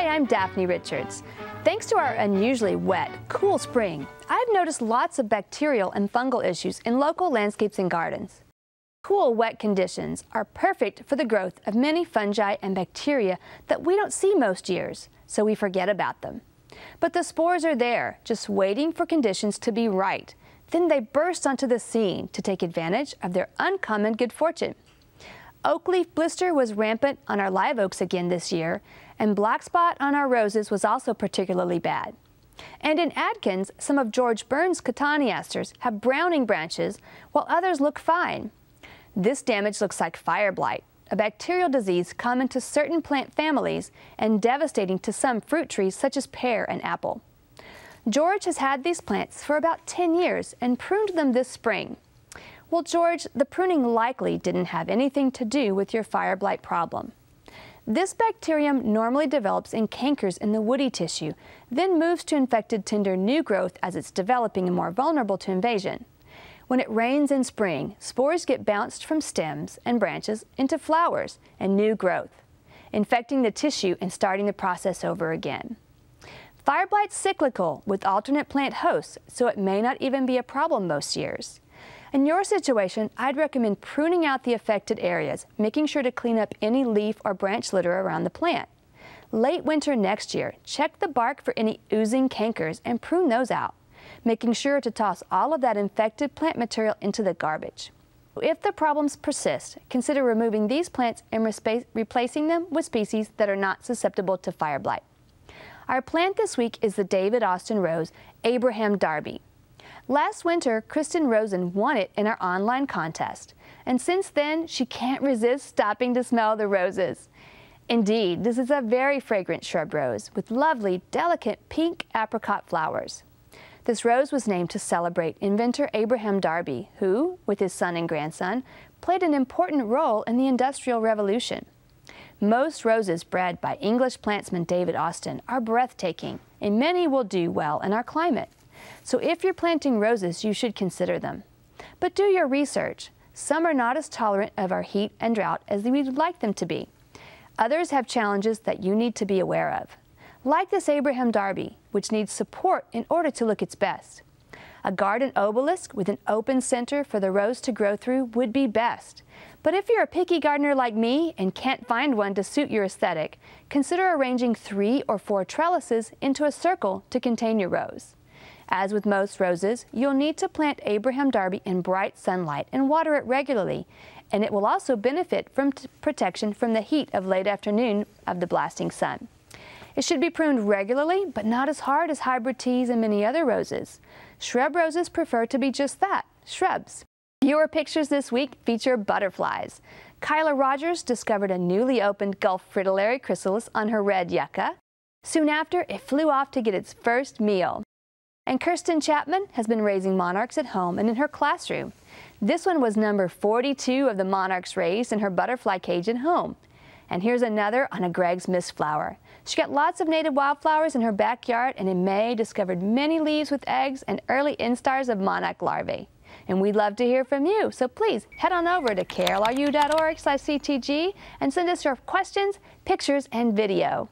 Hi, I'm Daphne Richards. Thanks to our unusually wet, cool spring, I've noticed lots of bacterial and fungal issues in local landscapes and gardens. Cool, wet conditions are perfect for the growth of many fungi and bacteria that we don't see most years, so we forget about them. But the spores are there, just waiting for conditions to be right. Then they burst onto the scene to take advantage of their uncommon good fortune. Oak leaf blister was rampant on our live oaks again this year, and black spot on our roses was also particularly bad. And in Adkins, some of George Burns' cotoneasters have browning branches, while others look fine. This damage looks like fire blight, a bacterial disease common to certain plant families and devastating to some fruit trees such as pear and apple. George has had these plants for about 10 years and pruned them this spring. Well, George, the pruning likely didn't have anything to do with your fire blight problem. This bacterium normally develops in cankers in the woody tissue, then moves to infected tender new growth as it's developing and more vulnerable to invasion. When it rains in spring, spores get bounced from stems and branches into flowers and new growth, infecting the tissue and starting the process over again. Fire blight's cyclical with alternate plant hosts, so it may not even be a problem most years. In your situation, I'd recommend pruning out the affected areas, making sure to clean up any leaf or branch litter around the plant. Late winter next year, check the bark for any oozing cankers and prune those out, making sure to toss all of that infected plant material into the garbage. If the problems persist, consider removing these plants and replacing them with species that are not susceptible to fire blight. Our plant this week is the David Austin Rose Abraham Darby. Last winter, Kristen Rosen won it in our online contest, and since then, she can't resist stopping to smell the roses. Indeed, this is a very fragrant shrub rose with lovely, delicate pink apricot flowers. This rose was named to celebrate inventor Abraham Darby, who, with his son and grandson, played an important role in the Industrial Revolution. Most roses bred by English plantsman David Austin are breathtaking, and many will do well in our climate. So if you're planting roses, you should consider them. But do your research. Some are not as tolerant of our heat and drought as we would like them to be. Others have challenges that you need to be aware of. Like this Abraham Darby, which needs support in order to look its best. A garden obelisk with an open center for the rose to grow through would be best. But if you're a picky gardener like me and can't find one to suit your aesthetic, consider arranging three or four trellises into a circle to contain your rose. As with most roses, you'll need to plant Abraham Darby in bright sunlight and water it regularly, and it will also benefit from protection from the heat of late afternoon of the blasting sun. It should be pruned regularly, but not as hard as hybrid teas and many other roses. Shrub roses prefer to be just that, shrubs. Your pictures this week feature butterflies. Kyla Rogers discovered a newly opened Gulf fritillary chrysalis on her red yucca. Soon after, it flew off to get its first meal. And Kirsten Chapman has been raising monarchs at home and in her classroom. This one was number 42 of the monarchs raised in her butterfly cage at home. And here's another on a Gregg's mist flower. She got lots of native wildflowers in her backyard and in May discovered many leaves with eggs and early instars of monarch larvae. And we'd love to hear from you, so please head on over to klru.org/ctg and send us your questions, pictures, and video.